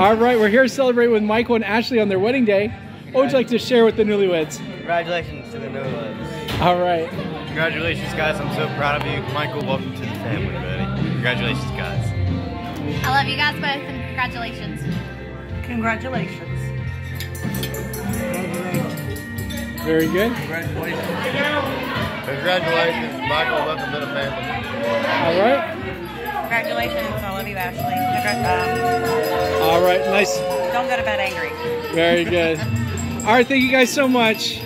All right, we're here to celebrate with Michael and Ashley on their wedding day. What would you like to share with the newlyweds? Congratulations to the newlyweds. All right. Congratulations, guys. I'm so proud of you. Michael, welcome to the family, buddy. Congratulations, guys. I love you guys both and congratulations. Congratulations. Very good. Congratulations, Congratulations, Michael. Welcome to the family. All right. Congratulations. I love you, Ashley. Congrat- uh, All right. Nice. don't go to bed angry. Very good. All right. Thank you guys so much.